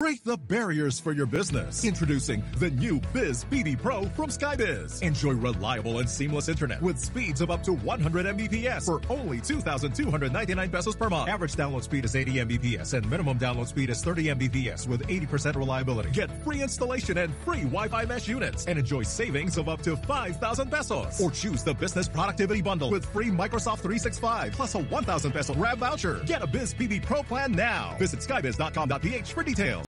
Break the barriers for your business. Introducing the new Biz BB Pro from Skybiz. Enjoy reliable and seamless internet with speeds of up to 100 Mbps for only 2,299 pesos per month. Average download speed is 80 Mbps and minimum download speed is 30 Mbps with 80% reliability. Get free installation and free Wi-Fi mesh units and enjoy savings of up to 5,000 pesos. Or choose the business productivity bundle with free Microsoft 365 plus a 1,000 peso grab voucher. Get a Biz BB Pro plan now. Visit skybiz.com.ph for details.